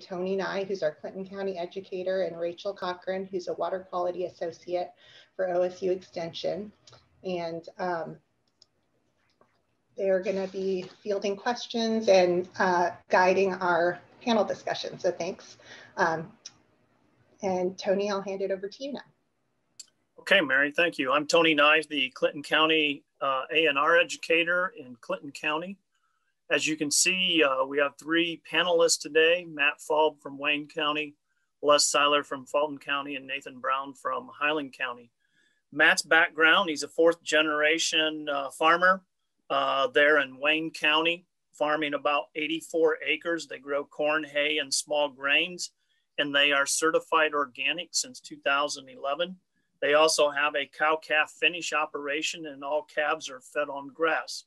Tony Nye, who's our Clinton County educator, and Rachel Cochran, who's a water quality associate for OSU Extension. And um, they're going to be fielding questions and uh, guiding our panel discussion. So thanks. Um, and Tony, I'll hand it over to you now. Okay, Mary, thank you. I'm Tony Nye, the Clinton County uh, A&R educator in Clinton County. As you can see, uh, we have three panelists today, Matt Falb from Wayne County, Les Seiler from Fulton County, and Nathan Brown from Highland County. Matt's background, he's a fourth generation uh, farmer uh, there in Wayne County, farming about 84 acres. They grow corn, hay, and small grains, and they are certified organic since 2011. They also have a cow calf finish operation, and all calves are fed on grass.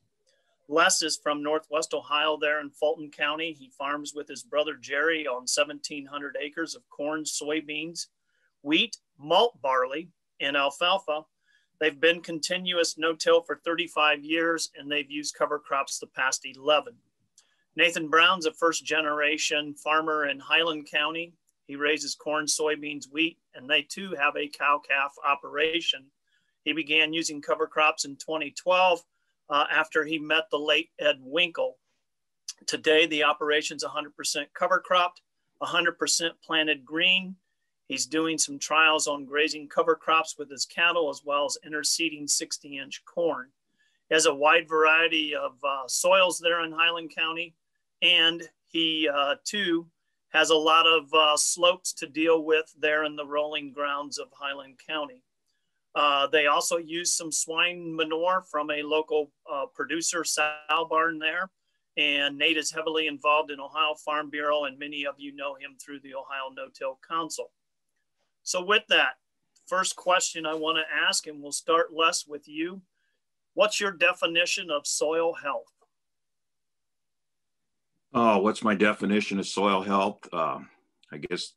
Les is from Northwest Ohio there in Fulton County. He farms with his brother Jerry on 1,700 acres of corn, soybeans, wheat, malt barley, and alfalfa. They've been continuous no-till for 35 years and they've used cover crops the past 11. Nathan Brown's a first generation farmer in Highland County. He raises corn, soybeans, wheat, and they too have a cow calf operation. He began using cover crops in 2012 uh, after he met the late Ed Winkle. Today, the operation's 100% cover cropped, 100% planted green. He's doing some trials on grazing cover crops with his cattle as well as interseeding 60 inch corn. He has a wide variety of uh, soils there in Highland County, and he uh, too has a lot of uh, slopes to deal with there in the rolling grounds of Highland County. Uh, they also use some swine manure from a local uh, producer, sow barn there. And Nate is heavily involved in Ohio Farm Bureau, and many of you know him through the Ohio No-Till Council. So with that, first question I want to ask, and we'll start Les with you. What's your definition of soil health? Oh, what's my definition of soil health? Uh, I guess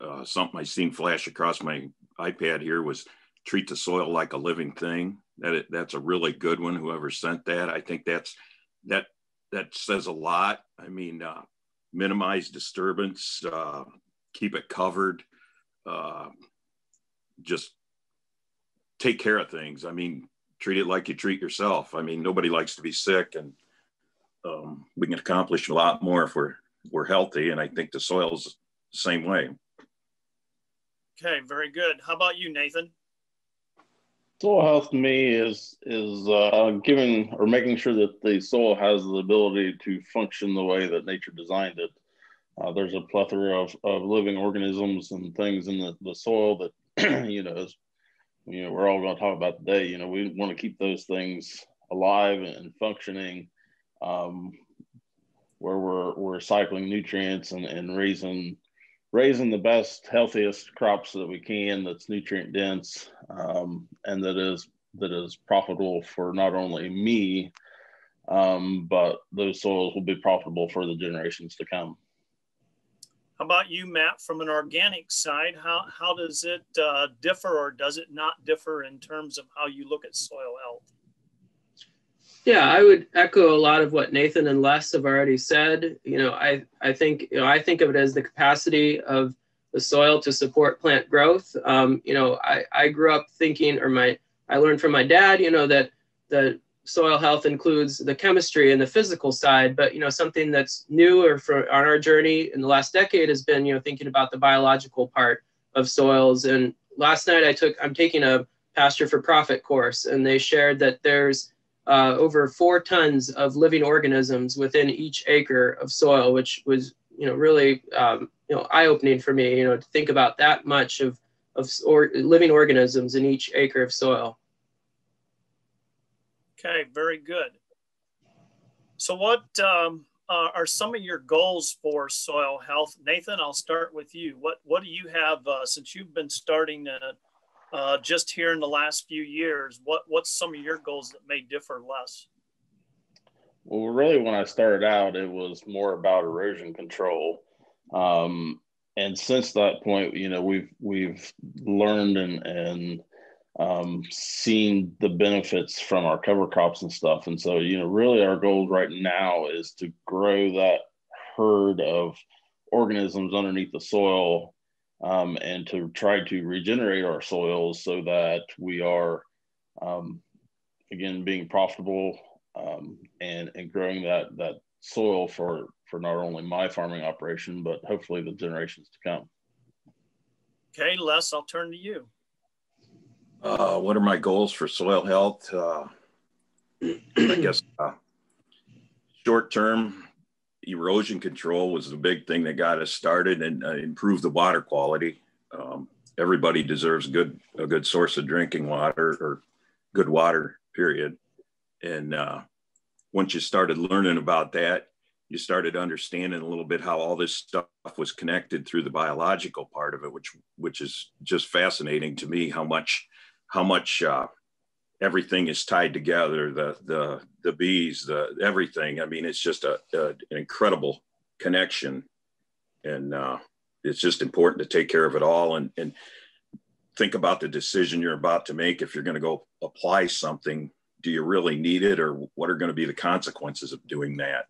uh, something I seen flash across my iPad here was treat the soil like a living thing. That that's a really good one. Whoever sent that, I think that's that that says a lot. I mean, uh, minimize disturbance, uh, keep it covered, uh, just take care of things. I mean, treat it like you treat yourself. I mean, nobody likes to be sick, and um, we can accomplish a lot more if we're we're healthy. And I think the soil's the same way. Okay, very good. How about you, Nathan? Soil health to me is is uh, giving or making sure that the soil has the ability to function the way that nature designed it. Uh, there's a plethora of, of living organisms and things in the, the soil that you know is, you know we're all going to talk about today. You know we want to keep those things alive and functioning, um, where we're we're cycling nutrients and, and raising raising the best, healthiest crops that we can that's nutrient dense um, and that is that is profitable for not only me, um, but those soils will be profitable for the generations to come. How about you, Matt, from an organic side? How, how does it uh, differ or does it not differ in terms of how you look at soil health? Yeah, I would echo a lot of what Nathan and Les have already said. You know, I, I think you know I think of it as the capacity of the soil to support plant growth. Um, you know, I, I grew up thinking, or my I learned from my dad, you know, that the soil health includes the chemistry and the physical side, but you know, something that's new or for on our journey in the last decade has been, you know, thinking about the biological part of soils. And last night I took I'm taking a pasture for profit course, and they shared that there's uh, over four tons of living organisms within each acre of soil, which was, you know, really, um, you know, eye-opening for me, you know, to think about that much of, of or, living organisms in each acre of soil. Okay, very good. So what um, uh, are some of your goals for soil health? Nathan, I'll start with you. What, what do you have, uh, since you've been starting uh, just here in the last few years, what what's some of your goals that may differ less? Well, really, when I started out, it was more about erosion control, um, and since that point, you know, we've we've learned and and um, seen the benefits from our cover crops and stuff. And so, you know, really, our goal right now is to grow that herd of organisms underneath the soil um, and to try to regenerate our soils so that we are, um, again, being profitable um, and, and growing that, that soil for, for not only my farming operation, but hopefully the generations to come. Okay, Les, I'll turn to you. Uh, what are my goals for soil health? Uh, I guess uh, short term erosion control was the big thing that got us started and uh, improved the water quality. Um, everybody deserves good a good source of drinking water or good water, period. And uh, once you started learning about that, you started understanding a little bit how all this stuff was connected through the biological part of it, which which is just fascinating to me. How much how much uh, everything is tied together the the the bees the everything. I mean it's just a, a an incredible connection. And uh, it's just important to take care of it all and and think about the decision you're about to make. If you're going to go apply something do you really need it or what are going to be the consequences of doing that?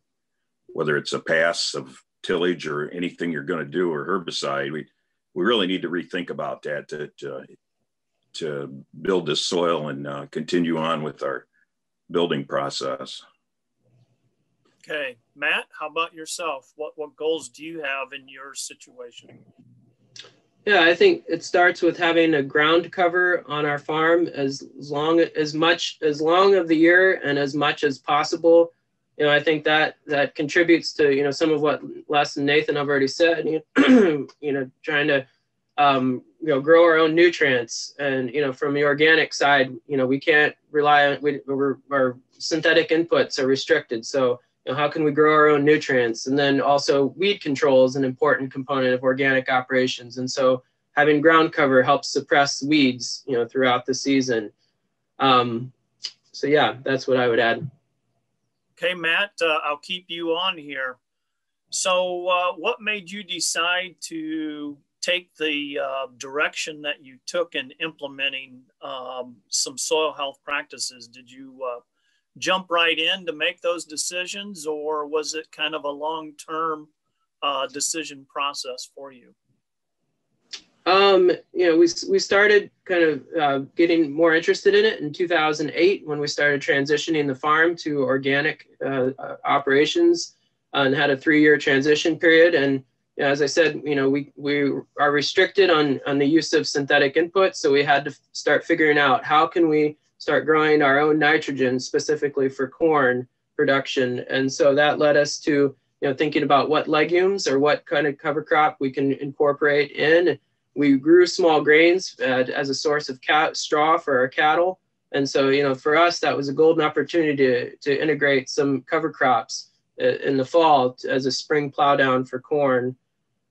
Whether it's a pass of tillage or anything you're going to do or herbicide we we really need to rethink about that to to build this soil and uh, continue on with our building process. Okay, Matt, how about yourself? What what goals do you have in your situation? Yeah, I think it starts with having a ground cover on our farm as long as much as long of the year and as much as possible. You know, I think that that contributes to you know some of what Les and Nathan have already said. You know, trying to um, you know grow our own nutrients and you know from the organic side you know we can't rely on we, we're, our synthetic inputs are restricted. So you know how can we grow our own nutrients? And then also weed control is an important component of organic operations. And so having ground cover helps suppress weeds you know throughout the season. Um, so yeah that's what i would add. Okay matt uh, i'll keep you on here. So uh, what made you decide to take the uh, direction that you took in implementing um, some soil health practices? Did you uh, jump right in to make those decisions, or was it kind of a long term uh, decision process for you? Um, you know, we, we started kind of uh, getting more interested in it in 2008 when we started transitioning the farm to organic uh, uh, operations and had a three year transition period. And as I said, you know, we, we are restricted on, on the use of synthetic inputs. So we had to start figuring out how can we start growing our own nitrogen specifically for corn production. And so that led us to, you know, thinking about what legumes or what kind of cover crop we can incorporate in. We grew small grains uh, as a source of cat straw for our cattle. And so, you know, for us, that was a golden opportunity to, to integrate some cover crops uh, in the fall as a spring plow down for corn.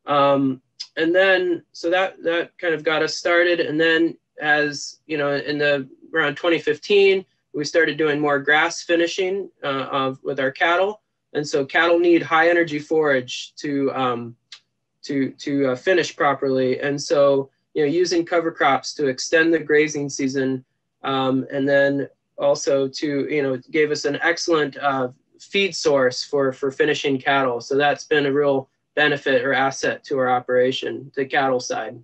Um, and then, so that, that kind of got us started. And then as, you know, in the around 2015, we started doing more grass finishing uh, of, with our cattle. And so cattle need high energy forage to, um, to, to uh, finish properly. And so, you know, using cover crops to extend the grazing season um, and then also to, you know, gave us an excellent uh, feed source for, for finishing cattle. So that's been a real benefit or asset to our operation, the cattle side.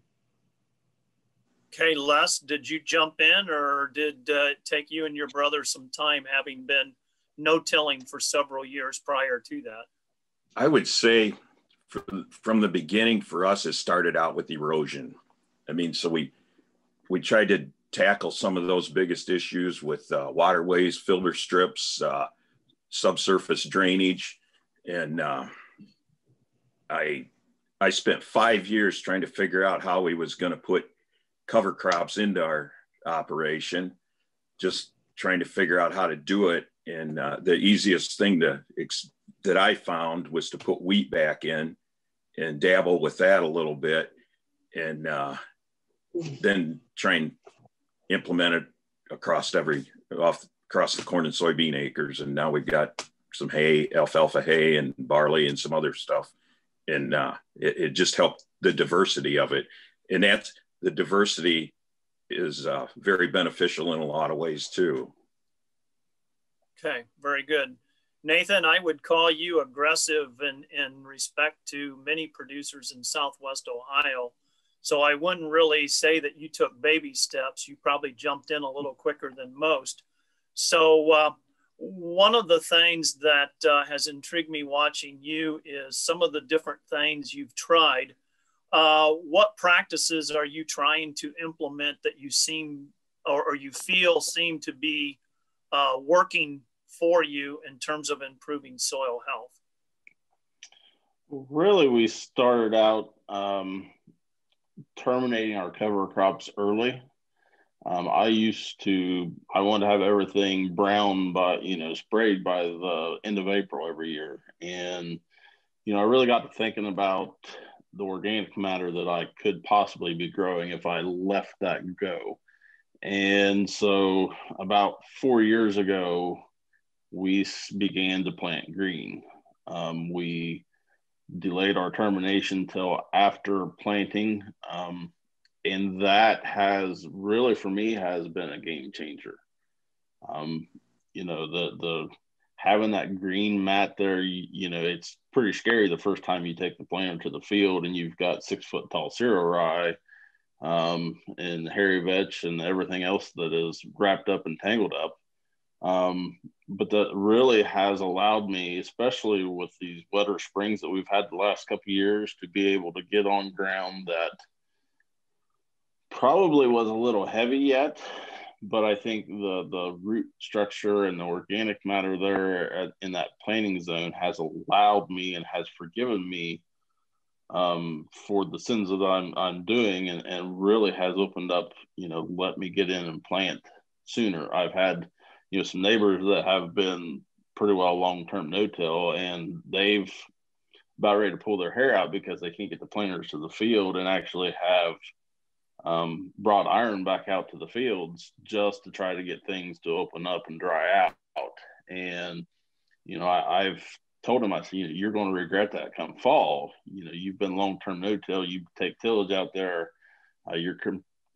Okay, Les, did you jump in or did uh, it take you and your brother some time having been no tilling for several years prior to that? I would say from the beginning for us, it started out with erosion. I mean, so we we tried to tackle some of those biggest issues with uh, waterways, filter strips, uh, subsurface drainage, and uh, I I spent five years trying to figure out how we was going to put cover crops into our operation, just trying to figure out how to do it. And uh, the easiest thing to that I found was to put wheat back in and dabble with that a little bit, and uh, then try and implement it across every off across the corn and soybean acres. And now we've got some hay, alfalfa hay, and barley, and some other stuff and uh, it, it, just helped the diversity of it. And that's the diversity is uh, very beneficial in a lot of ways too. Okay, very good. Nathan, I would call you aggressive in, in respect to many producers in Southwest Ohio. So I wouldn't really say that you took baby steps. You probably jumped in a little quicker than most. So uh, one of the things that uh, has intrigued me watching you is some of the different things you've tried. Uh, what practices are you trying to implement that you seem or, or you feel seem to be uh, working for you in terms of improving soil health? Really, we started out um, terminating our cover crops early. Um, I used to, I wanted to have everything brown by, you know, sprayed by the end of April every year. And, you know, I really got to thinking about the organic matter that I could possibly be growing if I left that go. And so about four years ago, we began to plant green. Um, we delayed our termination till after planting. Um, and that has really, for me, has been a game changer. Um, you know, the, the, having that green mat there, you, you, know, it's pretty scary the first time you take the planter to the field and you've got six foot tall cereal rye um, and hairy vetch and everything else that is wrapped up and tangled up. Um, but that really has allowed me, especially with these wetter springs that we've had the last couple years, to be able to get on ground that probably was a little heavy yet. But I think the the root structure and the organic matter there at, in that planting zone has allowed me and has forgiven me um, for the sins that I'm, I'm doing and, and really has opened up, you know, let me get in and plant sooner. I've had, you know, some neighbors that have been pretty well long-term no-till and they've about ready to pull their hair out because they can't get the planters to the field and actually have um, brought iron back out to the fields just to try to get things to open up and dry out. And, you know, I, I've told him, I said, you know, you're going to regret that come fall. You know, you've been long term no till, you take tillage out there, uh, you're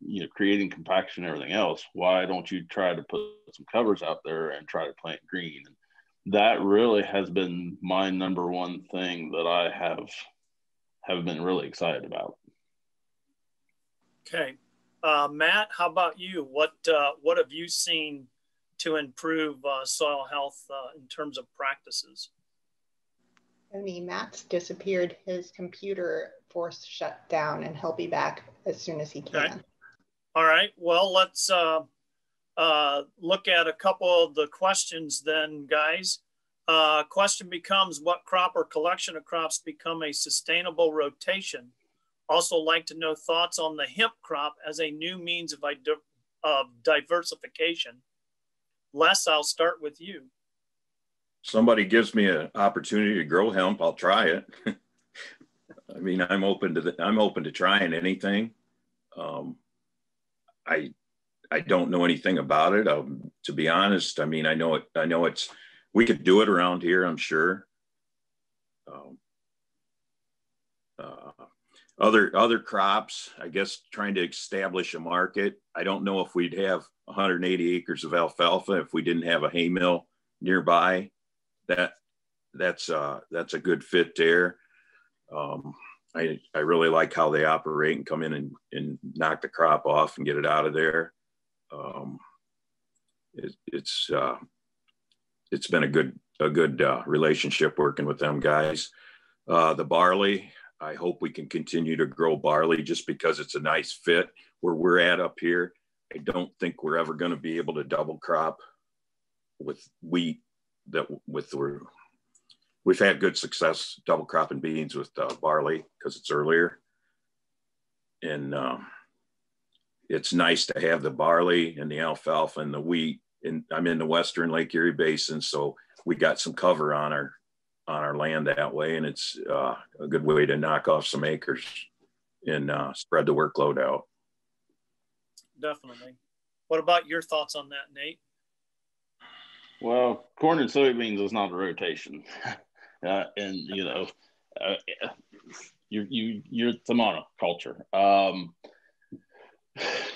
you know creating compaction and everything else. Why don't you try to put some covers out there and try to plant green? And that really has been my number one thing that I have have been really excited about. Okay, uh, Matt, how about you? What uh, what have you seen to improve uh, soil health uh, in terms of practices? Tony, Matt's disappeared. His computer force shut down and he'll be back as soon as he can. Okay. All right. Well, let's uh, uh, look at a couple of the questions then, guys. Uh, question becomes what crop or collection of crops become a sustainable rotation? Also like to know thoughts on the hemp crop as a new means of, of diversification. Les, I'll start with you somebody gives me an opportunity to grow hemp, I'll try it. I mean, I'm open to the, I'm open to trying anything. Um, I I don't know anything about it. Um, to be honest, I mean, I know it. I know it's. We could do it around here. I'm sure. Um, uh, other other crops, I guess, trying to establish a market. I don't know if we'd have 180 acres of alfalfa if we didn't have a hay mill nearby that that's uh, that's a good fit there. Um, I I really like how they operate and come in and, and knock the crop off and get it out of there. Um, it, it's uh, it's been a good a good uh, relationship working with them guys. Uh, the barley, I hope we can continue to grow barley just because it's a nice fit where we're at up here. I don't think we're ever going to be able to double crop with wheat that with the, we've had good success double cropping beans with uh, barley because it's earlier. And um, it's nice to have the barley and the alfalfa and the wheat. And I'm in the Western Lake Erie Basin, so we got some cover on our on our land that way, and it's uh, a good way to knock off some acres and uh, spread the workload out. Definitely. What about your thoughts on that, Nate? Well, corn and soybeans is not a rotation, uh, and you know, uh, you you you're it's a monoculture. Um,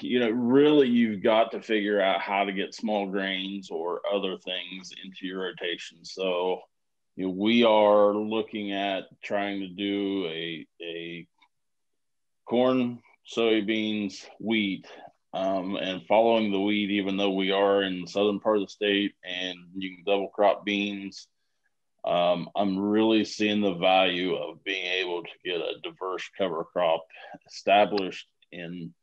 you know, really you've got to figure out how to get small grains or other things into your rotation. So, you know, we are looking at trying to do a, a corn, soybeans, wheat, um, and following the wheat, even though we are in the southern part of the state and you can double crop beans. Um, I'm really seeing the value of being able to get a diverse cover crop established in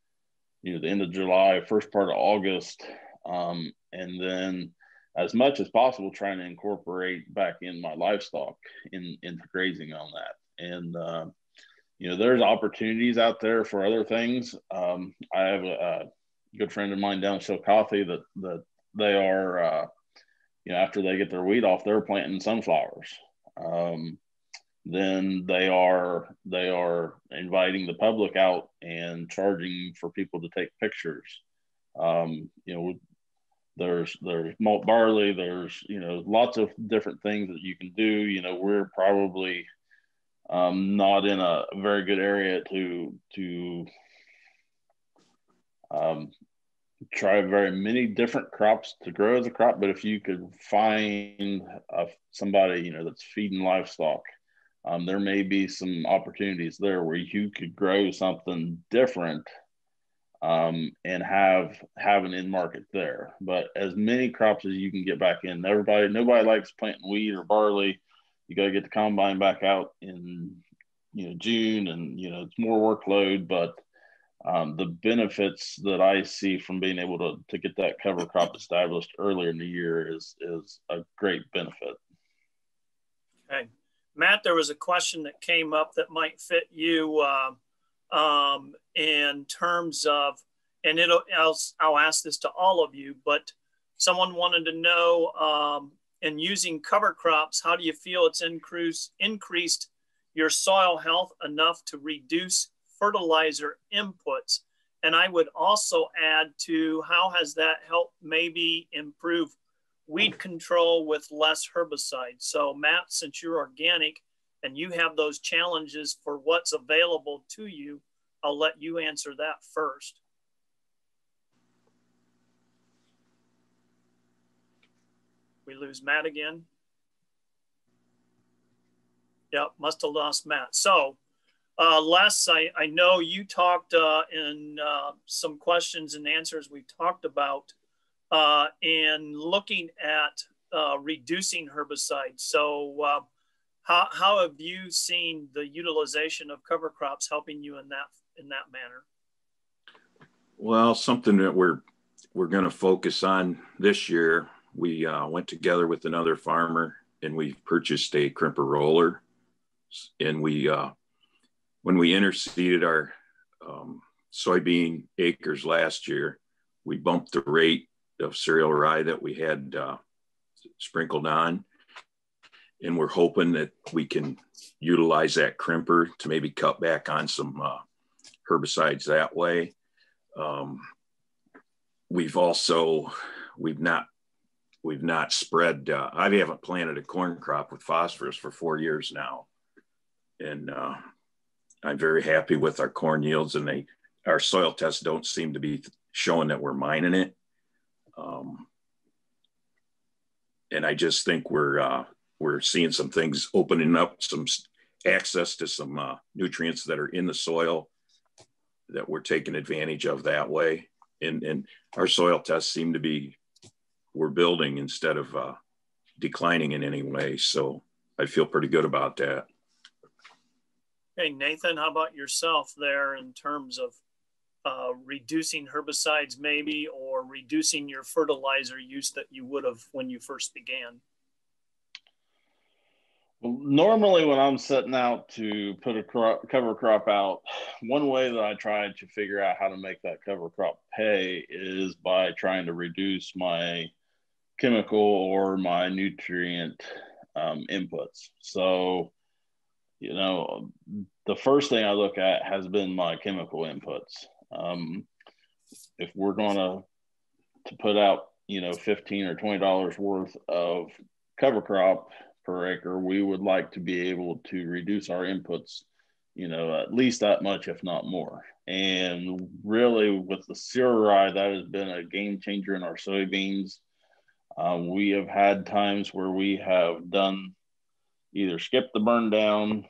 you know the end of July, first part of August, um, and then as much as possible trying to incorporate back in my livestock in into grazing on that. And uh, you know, there's opportunities out there for other things. Um, I have a, a, good friend of mine down in Chillicothe that that they are, uh, you know, after they get their wheat off, they're planting sunflowers. Um, then they are they are inviting the public out and charging for people to take pictures. Um, you know, there's there's malt barley. There's you know lots of different things that you can do. You know, we're probably um, not in a very good area to to um, try very many different crops to grow as a crop. But if you could find uh, somebody you know that's feeding livestock, um, there may be some opportunities there where you could grow something different um, and have have an in market there. But as many crops as you can get back in, everybody nobody likes planting wheat or barley you got to get the combine back out in you know June, and you know it's more workload, but um, the benefits that I see from being able to to get that cover crop established earlier in the year is is a great benefit. Okay, Matt, there was a question that came up that might fit you uh, um, in terms of, and it'll I'll, I'll ask this to all of you, but someone wanted to know um, and using cover crops, how do you feel it's increased, increased your soil health enough to reduce fertilizer inputs? And I would also add to how has that helped maybe improve weed control with less herbicide? So Matt, since you're organic and you have those challenges for what's available to you, I'll let you answer that first. We lose Matt again. Yep, must have lost Matt. So, uh, Les, I, I know you talked uh, in uh, some questions and answers we talked about uh, in looking at uh, reducing herbicides. So, uh, how, how have you seen the utilization of cover crops helping you in that in that manner? Well, something that we're we're going to focus on this year we uh, went together with another farmer and we purchased a crimper roller. And we, uh, when we interseeded our um, soybean acres last year, we bumped the rate of cereal rye that we had uh, sprinkled on. And we're hoping that we can utilize that crimper to maybe cut back on some uh, herbicides that way. Um, we've also, we've not we've not spread. Uh, I haven't planted a corn crop with phosphorus for four years now, and uh, I'm very happy with our corn yields. And they, our soil tests don't seem to be showing that we're mining it. Um, and I just think we're uh, we're seeing some things opening up, some access to some uh, nutrients that are in the soil that we're taking advantage of that way. And, and our soil tests seem to be we're building instead of uh, declining in any way. So I feel pretty good about that. Hey, Nathan, how about yourself there in terms of uh, reducing herbicides, maybe, or reducing your fertilizer use that you would have when you first began? Normally, when I'm setting out to put a crop, cover crop out, one way that I try to figure out how to make that cover crop pay is by trying to reduce my chemical or my nutrient um, inputs. So, you know, the first thing I look at has been my chemical inputs. Um, if we're going to to put out, you know, fifteen or twenty dollars worth of cover crop per acre, we would like to be able to reduce our inputs you know, at least that much, if not more. And really, with the cereal rye, that has been a game changer in our soybeans. Um, we have had times where we have done either skip the burn down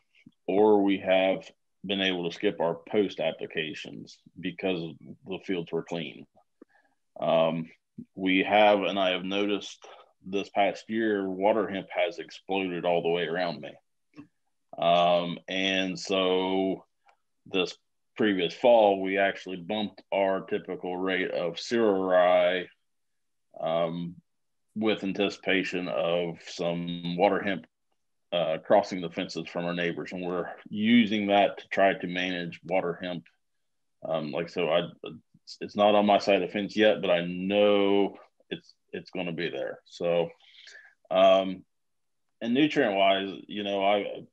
or we have been able to skip our post applications because the fields were clean. Um, we have, and I have noticed this past year, water hemp has exploded all the way around me. Um, and so this previous fall, we actually bumped our typical rate of cereal rye um, with anticipation of some water hemp uh, crossing the fences from our neighbors. And we're using that to try to manage water hemp. Um, like so, I it's not on my side of the fence yet, but I know it's it's going to be there. So, um, and nutrient wise, you know, I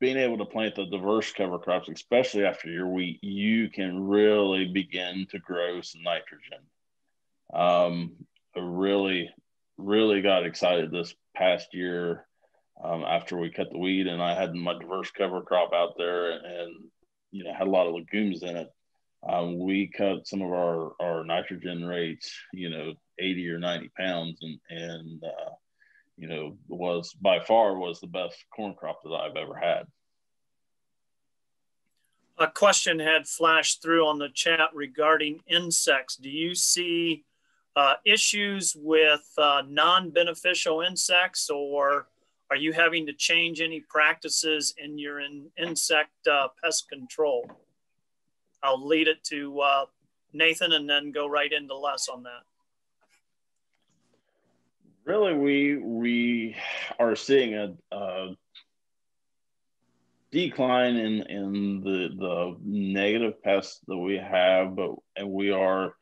being able to plant the diverse cover crops, especially after your wheat, you can really begin to grow some nitrogen. Um, I really, really got excited this past year um, after we cut the weed, and I had my diverse cover crop out there, and you know had a lot of legumes in it. Um, we cut some of our our nitrogen rates, you know, 80 or 90 pounds, and and uh, you know, was by far was the best corn crop that I've ever had. A question had flashed through on the chat regarding insects. Do you see uh, issues with uh, non-beneficial insects or are you having to change any practices in your in, insect uh, pest control? I'll lead it to uh, Nathan and then go right into Les on that really we we are seeing a, a decline in in the the negative pests that we have, but and we are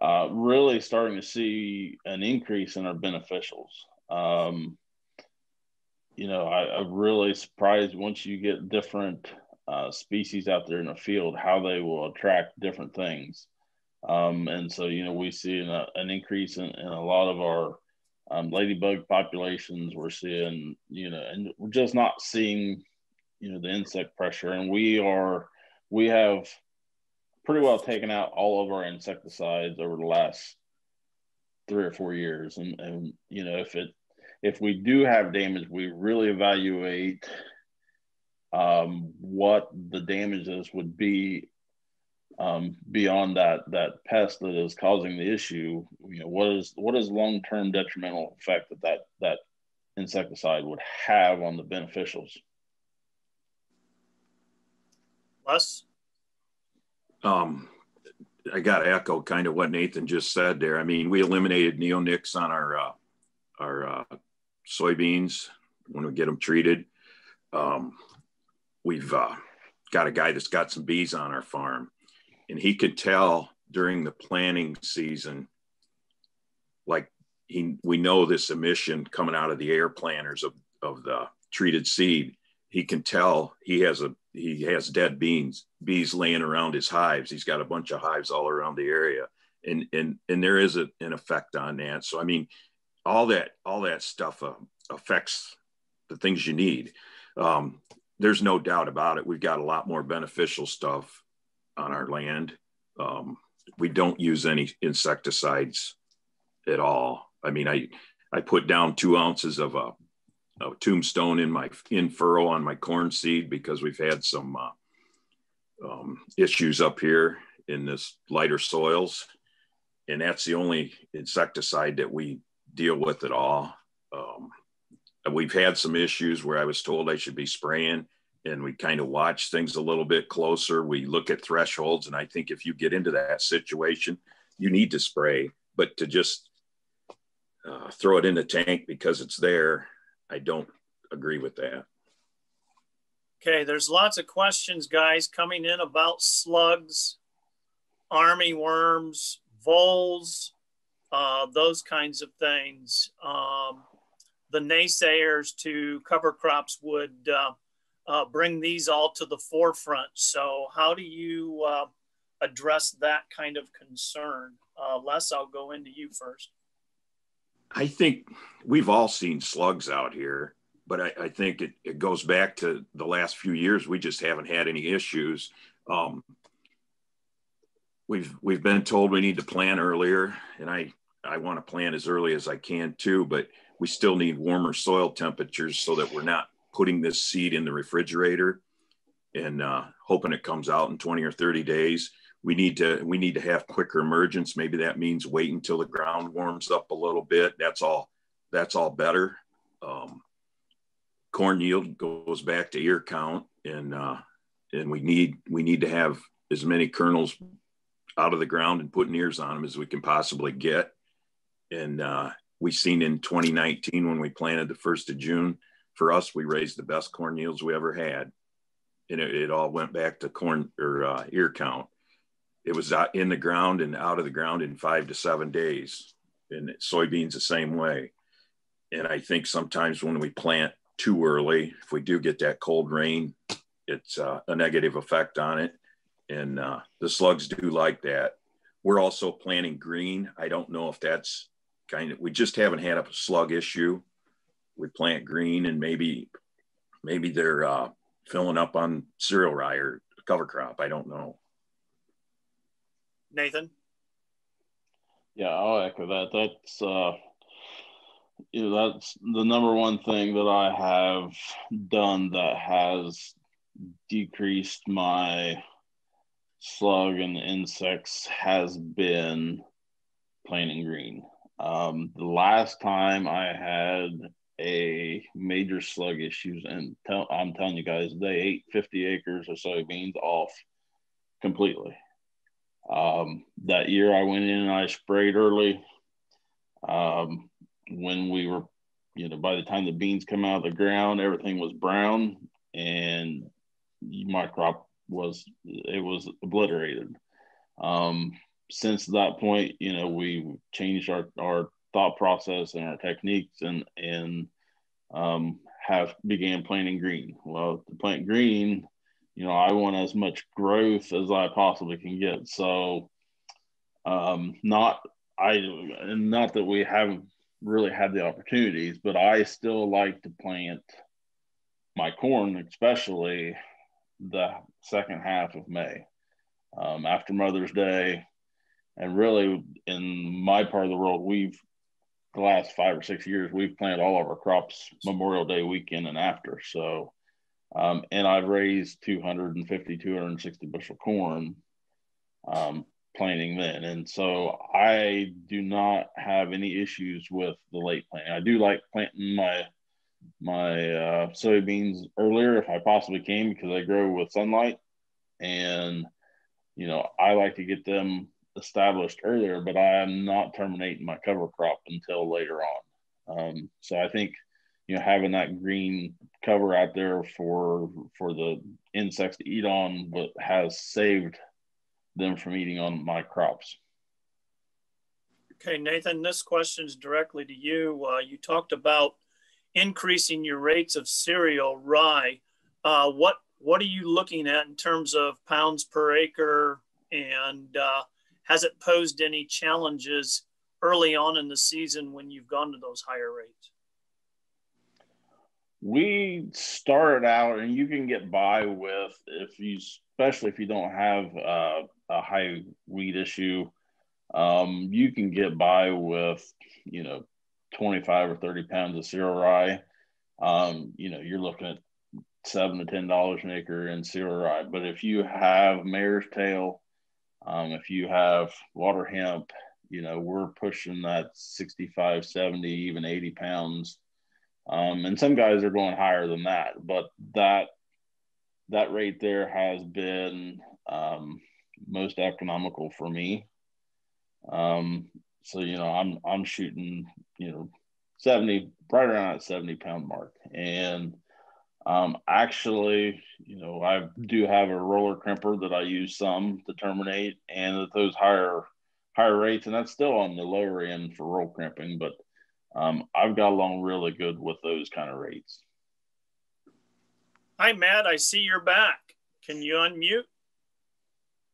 uh, really starting to see an increase in our beneficials. Um, you know, I, I'm really surprised once you get different uh, species out there in the field how they will attract different things. Um, and so, you know, we see an, an increase in, in a lot of our um, ladybug populations. We're seeing, you know, and we're just not seeing, you know, the insect pressure. And we are, we have pretty well taken out all of our insecticides over the last three or four years. And, and you know, if it, if we do have damage, we really evaluate um, what the damages would be um, beyond that that pest that is causing the issue, you know, what is what is long term detrimental effect that that that insecticide would have on the beneficials? Les, um, I got to echo kind of what Nathan just said there. I mean, we eliminated neonics on our uh, our uh, soybeans when we get them treated. Um, we've uh, got a guy that's got some bees on our farm and he could tell during the planting season like he we know this emission coming out of the air planters of, of the treated seed. He can tell he has a he has dead beans bees laying around his hives. He's got a bunch of hives all around the area. And and and there is a, an effect on that. So i mean all that all that stuff uh, affects the things you need. Um, there's no doubt about it. We've got a lot more beneficial stuff on our land. Um, we don't use any insecticides at all. I mean, I I put down two ounces of a, a tombstone in my in furrow on my corn seed because we've had some uh, um, issues up here in this lighter soils, and that's the only insecticide that we deal with at all. Um, we've had some issues where I was told I should be spraying and we kind of watch things a little bit closer. We look at thresholds, and I think if you get into that situation, you need to spray. But to just uh, throw it in the tank because it's there, I don't agree with that. Okay, there's lots of questions, guys, coming in about slugs, army worms, voles, uh, those kinds of things. Um, the naysayers to cover crops would uh, uh, bring these all to the forefront. So, how do you uh, address that kind of concern? Uh, Les, I'll go into you first. I think we've all seen slugs out here. but I, I think it, it goes back to the last few years. We just haven't had any issues. Um, we've we've been told we need to plan earlier, and I I want to plan as early as I can too. But we still need warmer soil temperatures so that we're not putting this seed in the refrigerator and uh, hoping it comes out in 20 or 30 days. We need to we need to have quicker emergence. Maybe that means wait until the ground warms up a little bit. That's all. That's all better. Um, corn yield goes back to ear count, and uh, and we need we need to have as many kernels out of the ground and putting ears on them as we can possibly get. And uh, we seen in 2019 when we planted the first of June, for us, we raised the best corn yields we ever had. And it, it all went back to corn or uh, ear count. It was in the ground and out of the ground in five to seven days. And soybeans the same way. And I think sometimes when we plant too early, if we do get that cold rain, it's uh, a negative effect on it and uh, the slugs do like that. We're also planting green. I don't know if that's kind of we just haven't had a slug issue. We plant green and maybe maybe they're uh, filling up on cereal rye or cover crop. I don't know. Nathan. Yeah, I'll echo that. That's uh, you know, that's the number one thing that I have done that has decreased my slug and insects has been planting green. Um, the last time I had a major slug issues, and tell, I'm telling you guys, they ate 50 acres or so of soybeans off completely. Um, that year I went in and I sprayed early. Um, when we were, you know, by the time the beans come out of the ground, everything was brown and my crop was it was obliterated. Um, since that point, you know, we changed our, our thought process and our techniques and and um, have began planting green. Well, to plant green, you know, I want as much growth as I possibly can get. So, um, not I, not that we haven't really had the opportunities, but I still like to plant my corn, especially the second half of May um, after Mother's Day. And really, in my part of the world, we've the last five or six years, we've planted all of our crops Memorial Day weekend and after. So, um, and I've raised 250, 260 bushel corn um, planting then. And so I do not have any issues with the late planting. I do like planting my my uh, soybeans earlier if I possibly can because they grow with sunlight. And, you know, I like to get them established earlier, but I am not terminating my cover crop until later on. Um, so I think, you know, having that green cover out there for for the insects to eat on, but has saved them from eating on my crops. Okay, Nathan, this question is directly to you. Uh, you talked about increasing your rates of cereal rye. Uh, what what are you looking at in terms of pounds per acre, and uh, has it posed any challenges early on in the season when you've gone to those higher rates? We started out, and you can get by with if you, especially if you don't have uh, a high weed issue, um, you can get by with you know 25 or 30 pounds of cereal rye, um, you know, you're looking at seven to ten dollars an acre in cereal rye. But if you have mare's tail, um, if you have water hemp, you know, we're pushing that 65, 70, even 80 pounds. Um, and some guys are going higher than that, but that that rate there has been um, most economical for me. Um, so you know, I'm I'm shooting you know 70 right around that 70 pound mark, and um, actually, you know, I do have a roller crimper that I use some to terminate, and at those higher higher rates, and that's still on the lower end for roll crimping, but um, I've got along really good with those kind of rates. Hi, Matt. I see you're back. Can you unmute?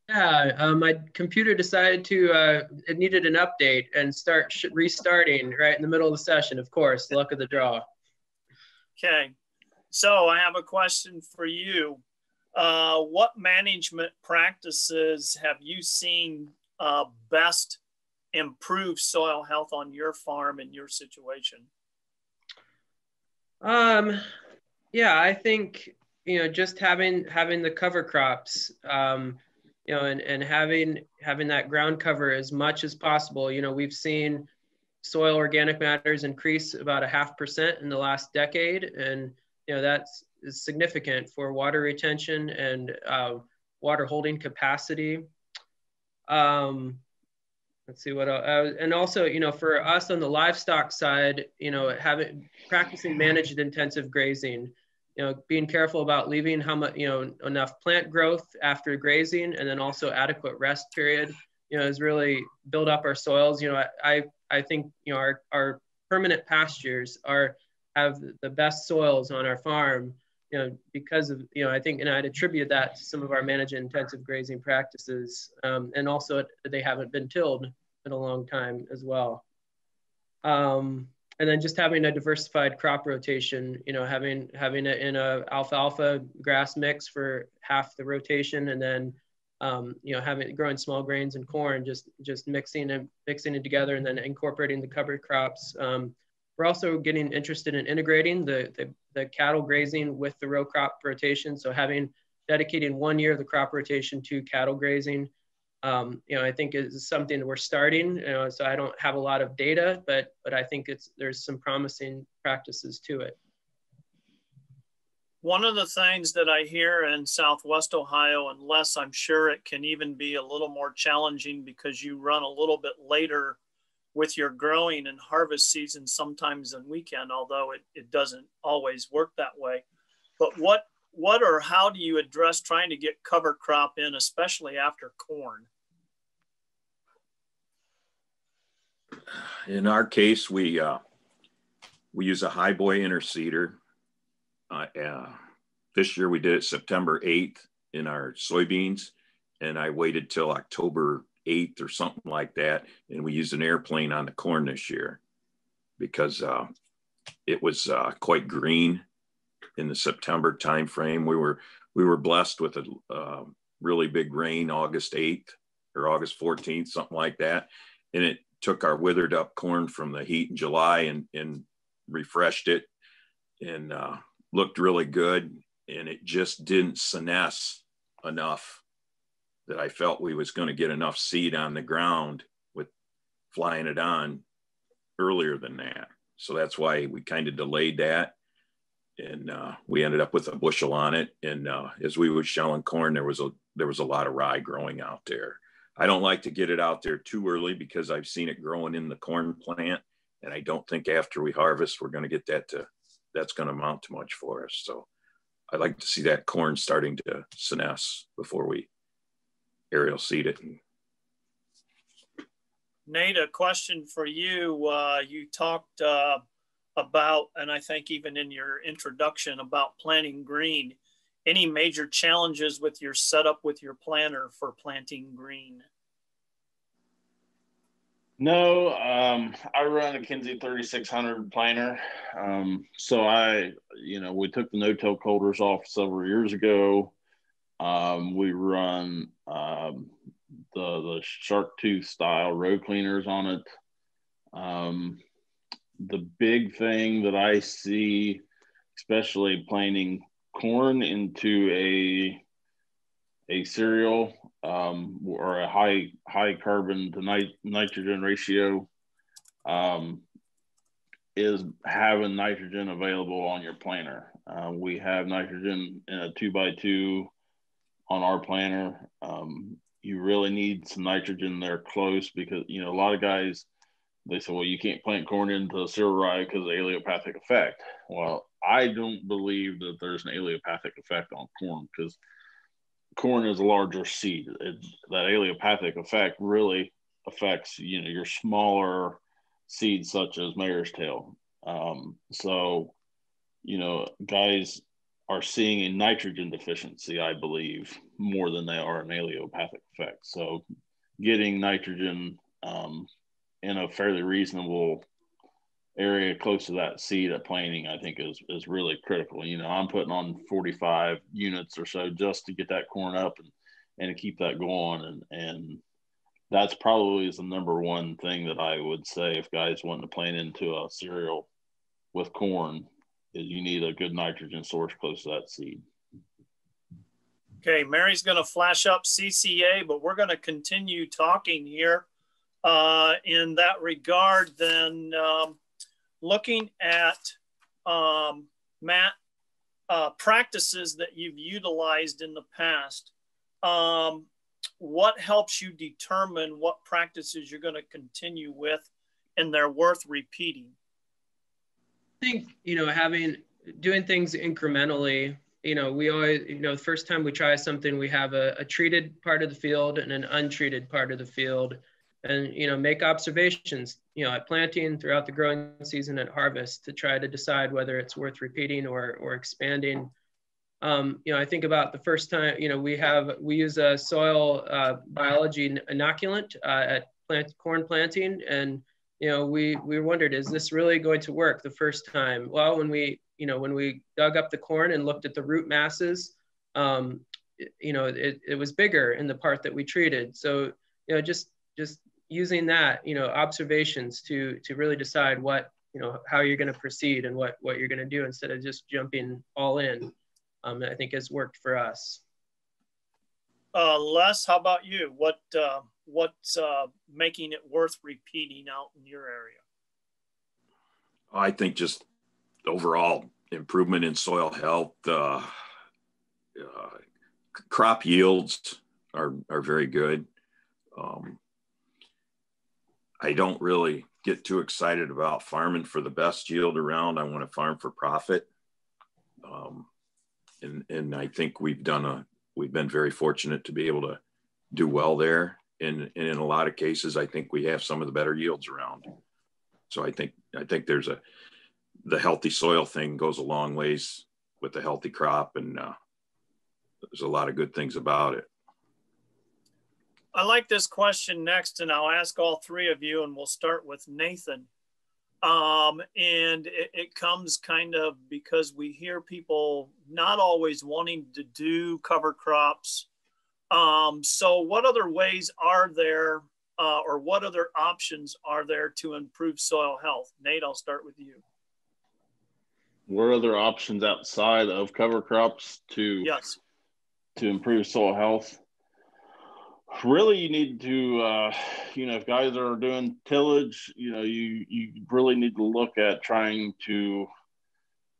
Yeah, uh, my computer decided to, uh, it needed an update and start restarting right in the middle of the session, of course, luck of the draw. Okay, so I have a question for you. Uh, what management practices have you seen uh, best improve soil health on your farm in your situation? Um, yeah, I think you know just having having the cover crops, um, you know, and and having having that ground cover as much as possible. You know, we've seen soil organic matters increase about a half percent in the last decade, and you know that's significant for water retention and uh, water holding capacity. Um, let's see what else. Uh, and also you know for us on the livestock side you know having practicing managed intensive grazing you know being careful about leaving how much you know enough plant growth after grazing and then also adequate rest period you know is really build up our soils you know i i think you know our, our permanent pastures are have the best soils on our farm you know because of you know i think and i'd attribute that to some of our managed intensive grazing practices um, and also they haven't been tilled in a long time as well. Um, and then just having a diversified crop rotation you know having having it in a alfalfa grass mix for half the rotation and then um, you know having growing small grains and corn just just mixing and mixing it together and then incorporating the cover crops um, we're also getting interested in integrating the, the, the cattle grazing with the row crop rotation so having dedicating one year of the crop rotation to cattle grazing um, you know, I think is something that we're starting. You know, so I don't have a lot of data, but but I think it's there's some promising practices to it. One of the things that I hear in Southwest Ohio, unless I'm sure it can even be a little more challenging because you run a little bit later with your growing and harvest season sometimes on weekend, although it, it doesn't always work that way. But what what or how do you address trying to get cover crop in, especially after corn? in our case, we uh, we use a high boy interseeder. Uh, uh, this year we did it September 8th in our soybeans, and I waited till October 8th or something like that, and we used an airplane on the corn this year because uh, it was uh, quite green in the September timeframe. We were we were blessed with a uh, really big rain August 8th or August 14th, something like that, and it took our withered up corn from the heat in July and, and refreshed it and uh, looked really good. And it just didn't senesce enough that I felt we was going to get enough seed on the ground with flying it on earlier than that. So that's why we kind of delayed that. And uh, we ended up with a bushel on it. And uh, as we were shelling corn, there was a there was a lot of rye growing out there. I don't like to get it out there too early because I've seen it growing in the corn plant. And I don't think after we harvest, we're going to get that to, that's going to amount to much for us. So I'd like to see that corn starting to senesce before we aerial seed it. Nate, a question for you. Uh, you talked uh, about, and I think even in your introduction, about planting green any major challenges with your setup with your planter for planting green? No, um, I run a Kinze 3600 planter. Um, so I, you know, we took the no-till coulters off several years ago. Um, we run um, the the shark tooth style row cleaners on it. Um, the big thing that I see, especially planting corn into a a cereal um, or a high high carbon to nit- nitrogen ratio um, is having nitrogen available on your planter. Uh, we have nitrogen in a two by two on our planter. Um, you really need some nitrogen there close because you know a lot of guys they say, well, you can't plant corn into cereal rye because of the allelopathic effect. Well, I don't believe that there's an allelopathic effect on corn because corn is a larger seed. It, that allelopathic effect really affects you know your smaller seeds such as mare's tail. Um, so you know guys are seeing a nitrogen deficiency, I believe, more than they are an allelopathic effect. So getting nitrogen um, in a fairly reasonable area close to that seed at planting, I think is is really critical. You know, I'm putting on 45 units or so just to get that corn up and and to keep that going. And and that's probably is the number one thing that I would say if guys want to plant into a cereal with corn is you need a good nitrogen source close to that seed. Okay, Mary's going to flash up CCA, but we're going to continue talking here. Uh, in that regard, then um, looking at um, Matt uh, practices that you've utilized in the past, um, what helps you determine what practices you're going to continue with and they're worth repeating? Think, you know, having doing things incrementally, you know, we always, you know, the first time we try something, we have a, a treated part of the field and an untreated part of the field. And you know make observations you know at planting throughout the growing season at harvest to try to decide whether it's worth repeating or or expanding. Um, you know i think about the first time you know we have we use a soil uh, biology inoculant uh, at plant corn planting and you know we we wondered is this really going to work the first time well when we you know when we dug up the corn and looked at the root masses um, you know it, it was bigger in the part that we treated so you know just just using that, you know, observations to to really decide what, you know, how you're going to proceed and what what you're going to do instead of just jumping all in. Um, I think has worked for us. Uh, Les, how about you? What uh, what's uh, making it worth repeating out in your area? I think just overall improvement in soil health, uh, uh, crop yields are are very good. Um, I don't really get too excited about farming for the best yield around. I want to farm for profit. Um, and, and I think we've done a, we've been very fortunate to be able to do well there. And, and in a lot of cases, I think we have some of the better yields around. So I think, I think there's a, the healthy soil thing goes a long ways with the healthy crop. And uh, there's a lot of good things about it. I like this question next, and I'll ask all three of you, and we'll start with Nathan. Um, and it, it, comes kind of because we hear people not always wanting to do cover crops. Um, so, what other ways are there, uh, or what other options are there to improve soil health? Nate, I'll start with you. What other options outside of cover crops to yes to improve soil health? really you need to uh, you know if guys are doing tillage you know you you really need to look at trying to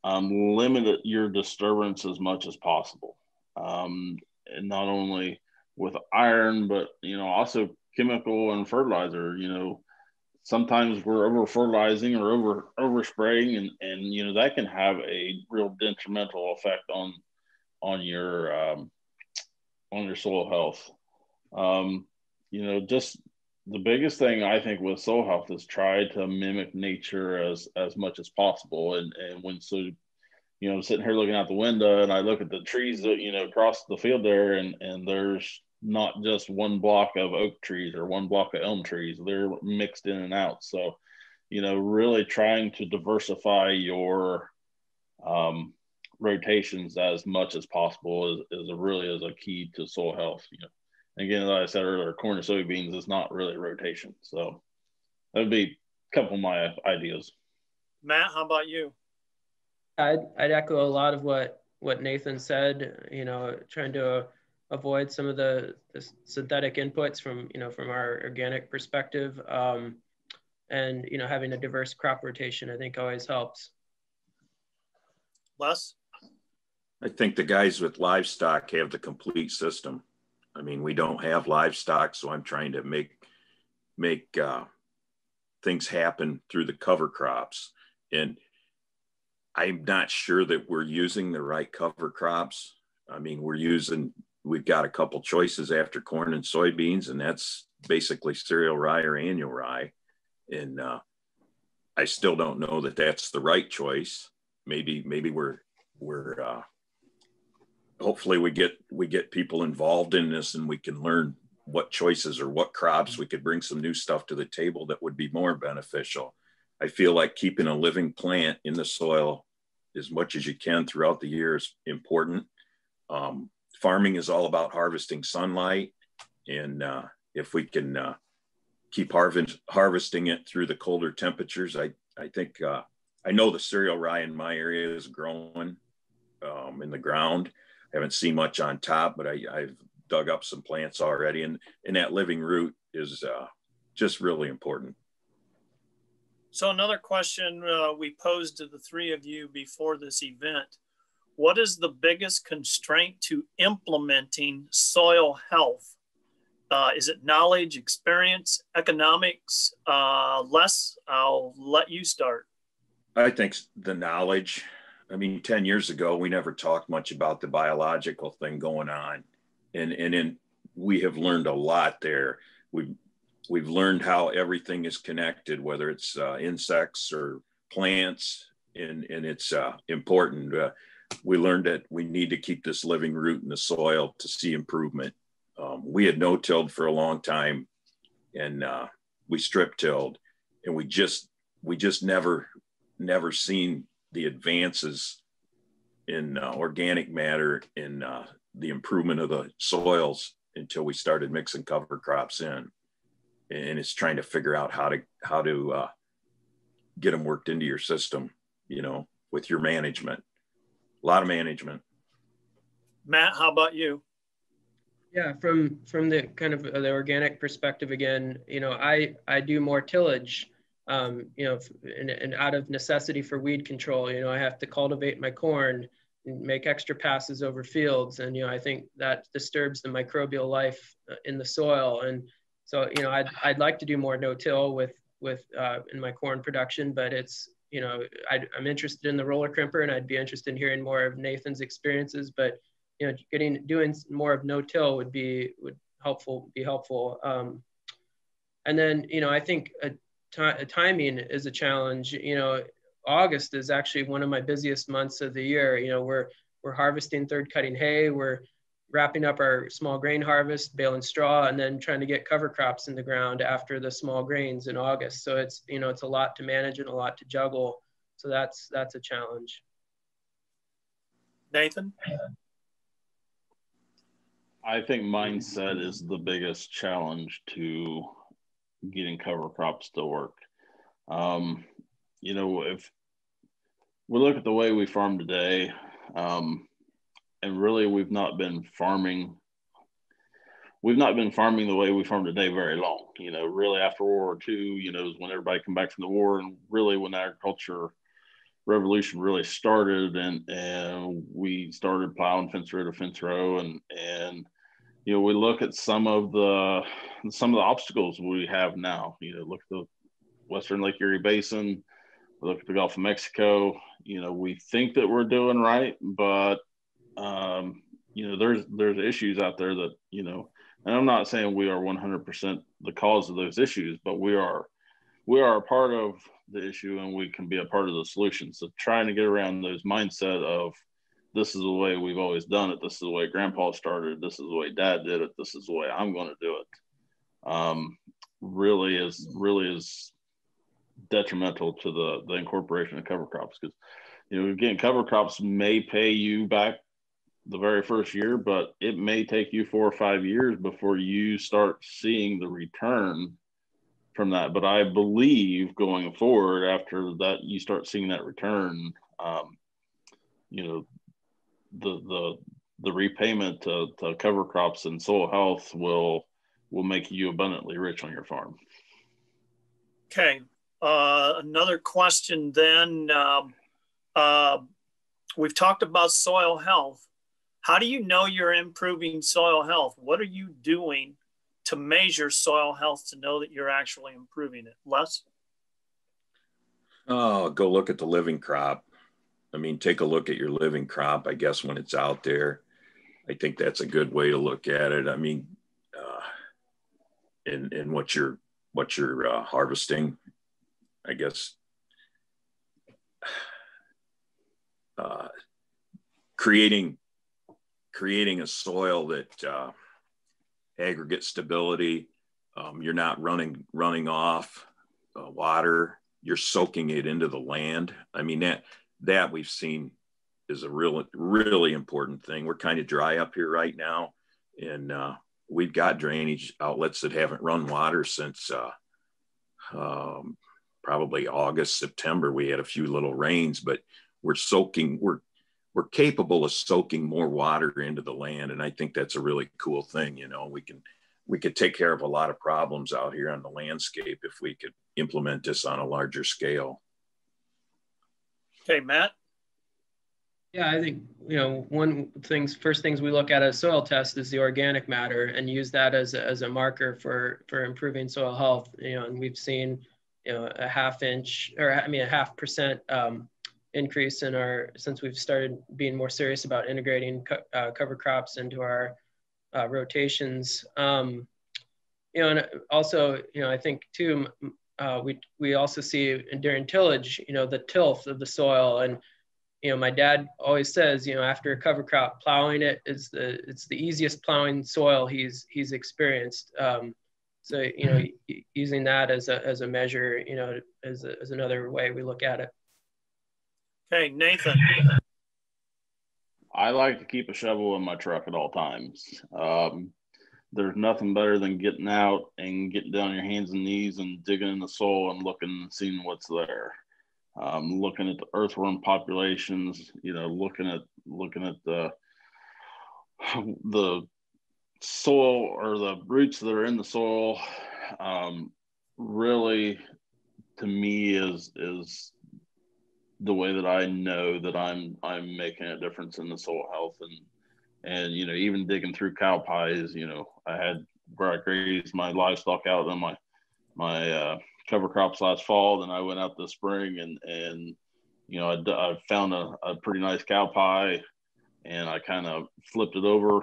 um, limit your disturbance as much as possible um, and not only with iron but you know also chemical and fertilizer you know sometimes we're over fertilizing or over over spraying and and you know that can have a real detrimental effect on on your um, on your soil health um, you know, just the biggest thing I think with soil health is try to mimic nature as as much as possible. And and when so, you know, I'm sitting here looking out the window and I look at the trees that you know across the field there, and and there's not just one block of oak trees or one block of elm trees. They're mixed in and out. So, you know, really trying to diversify your um, rotations as much as possible is, is a really is a key to soil health. You know, again, like I said earlier, corn and soybeans is not really rotation. So that would be a couple of my ideas. Matt, how about you? I'd, I'd echo a lot of what, what Nathan said, you know, trying to avoid some of the, the synthetic inputs from, you know, from our organic perspective. Um, and, you know, having a diverse crop rotation, I think always helps. Les? I think the guys with livestock have the complete system. I mean, we don't have livestock, so I'm trying to make make uh, things happen through the cover crops. And I'm not sure that we're using the right cover crops. I mean, we're using we've got a couple choices after corn and soybeans, and that's basically cereal rye or annual rye. And uh, I still don't know that that's the right choice. Maybe maybe we're we're uh, hopefully we get we get people involved in this and we can learn what choices or what crops we could bring some new stuff to the table that would be more beneficial I feel like keeping a living plant in the soil as much as you can throughout the year is important. Um, farming is all about harvesting sunlight. And uh, if we can uh, keep harvest, harvesting it through the colder temperatures, I, I think, uh, I know the cereal rye in my area is growing um, in the ground. I haven't seen much on top, but I, I've dug up some plants already. And, and that living root is uh, just really important. So another question uh, we posed to the three of you before this event, what is the biggest constraint to implementing soil health? Uh, is it knowledge, experience, economics? Uh, Les, I'll let you start. I think the knowledge. I mean, 10 years ago, we never talked much about the biological thing going on. And, and in, we have learned a lot there. We've we've learned how everything is connected, whether it's uh, insects or plants, and, and it's uh, important. We learned that we need to keep this living root in the soil to see improvement. Um, we had no tilled for a long time, and uh, we strip tilled, and we just we just never never seen the advances in uh, organic matter in uh, the improvement of the soils until we started mixing cover crops in and it's trying to figure out how to how to uh, get them worked into your system you know with your management a lot of management. Matt how about you? Yeah from from the kind of the organic perspective again you know i i do more tillage um, you know and, and out of necessity for weed control you know i have to cultivate my corn and make extra passes over fields. And you know i think that disturbs the microbial life uh, in the soil. And so you know, I'd I'd like to do more no-till with with uh, in my corn production, but it's you know i am interested in the roller crimper, and I'd be interested in hearing more of Nathan's experiences. But you know, getting doing more of no-till would be would helpful be helpful. Um, and then you know, I think a, a timing is a challenge. You know, August is actually one of my busiest months of the year. You know, we're we're harvesting third cutting hay. We're wrapping up our small grain harvest, baling straw, and then trying to get cover crops in the ground after the small grains in August. So it's you know it's a lot to manage and a lot to juggle. So that's that's a challenge. Nathan. I think mindset is the biggest challenge to getting cover crops to work. Um, you know, if we look at the way we farm today, um, and really we've not been farming we've not been farming the way we farm today very long. You know really after world war ii you know is when everybody come back from the war and really when the agriculture revolution really started and and we started plowing fence row to fence row and and you know we look at some of the some of the obstacles we have now. You know look at the western lake erie basin look at the gulf of mexico. You know we think that we're doing right but um, you know, there's there's issues out there that you know, and I'm not saying we are 100% the cause of those issues, but we are we are a part of the issue and we can be a part of the solution. So trying to get around those mindset of this is the way we've always done it. This is the way grandpa started. This is the way dad did it. This is the way I'm going to do it. Um, really is really is detrimental to the the incorporation of cover crops because you know again cover crops may pay you back the very first year, but it may take you four or five years before you start seeing the return from that. But I believe going forward, after that, you start seeing that return. Um, you know, the the the repayment to, to cover crops and soil health will will make you abundantly rich on your farm. Okay. Uh, another question then. Um, uh, we've talked about soil health. How do you know you're improving soil health? What are you doing to measure soil health to know that you're actually improving it? Les? Oh, go look at the living crop. I mean, take a look at your living crop, I guess, when it's out there. I think that's a good way to look at it. I mean, uh, in, in what you're, what you're uh, harvesting, I guess, uh, creating creating a soil that uh, aggregate stability. Um, you're not running running off uh, water you're soaking it into the land. I mean that that we've seen is a real really important thing. We're kind of dry up here right now, and uh, we've got drainage outlets that haven't run water since uh, um, probably August September. We had a few little rains, but we're soaking we're we're capable of soaking more water into the land, and I think that's a really cool thing. You know, we can we could take care of a lot of problems out here on the landscape if we could implement this on a larger scale. Okay, Matt. Yeah, I think you know one things first things we look at a soil test is the organic matter and use that as a, as a marker for for improving soil health. You know, and we've seen you know a half inch or I mean a half percent um, increase in our since we've started being more serious about integrating co uh, cover crops into our uh, rotations. Um, you know, and also you know I think too uh, we we also see during tillage you know the tilth of the soil and you know, my dad always says, you know, after a cover crop, plowing it is the it's the easiest plowing soil he's he's experienced. Um, so you know, using that as a as a measure, you know, as a, as another way we look at it. Okay, Nathan. I like to keep a shovel in my truck at all times. Um, there's nothing better than getting out and getting down your hands and knees and digging in the soil and looking and seeing what's there um, looking at the earthworm populations, you know, looking at looking at the the soil or the roots that are in the soil, um, really, to me, is is the way that I know that I'm I'm making a difference in the soil health and and you know even digging through cow pies, you know, I had where I grazed my livestock out on my my uh, cover crops last fall. Then I went out this spring and and you know I, I found a, a pretty nice cow pie, and I kind of flipped it over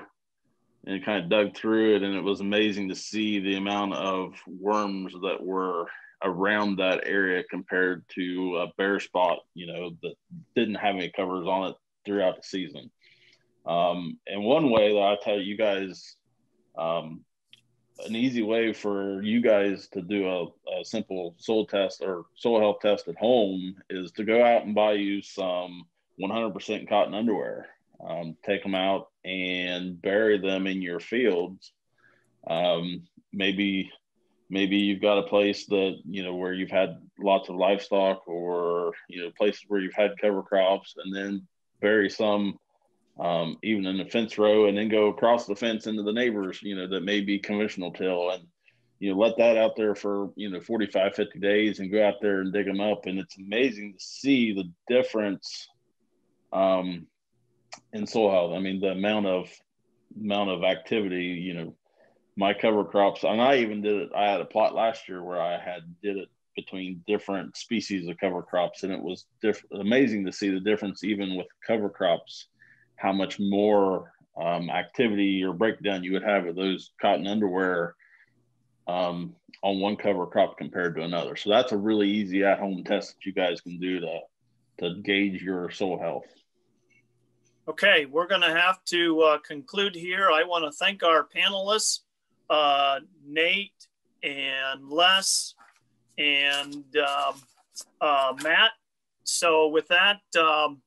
and kind of dug through it, and it was amazing to see the amount of worms that were around that area compared to a bare spot, you know, that didn't have any covers on it throughout the season. Um, and one way that I tell you guys um, an easy way for you guys to do a, a, simple soil test or soil health test at home is to go out and buy you some 100% cotton underwear. Um, take them out and bury them in your fields. Um, maybe maybe you've got a place that you know where you've had lots of livestock or you know places where you've had cover crops and then bury some um, even in the fence row, and then go across the fence into the neighbors, you know, that may be conventional till, and you know, let that out there for you know 45, 50 days, and go out there and dig them up, and it's amazing to see the difference um, in soil health. I mean, the amount of amount of activity, you know, my cover crops, and I even did it. I had a plot last year where I had did it between different species of cover crops, and it was diff- amazing to see the difference even with cover crops how much more um, activity or breakdown you would have with those cotton underwear um, on one cover crop compared to another. So that's a really easy at-home test that you guys can do to to gauge your soil health. Okay, we're going to have to uh, conclude here. I want to thank our panelists, uh, Nate and Les and um, uh, Matt. So with that, um,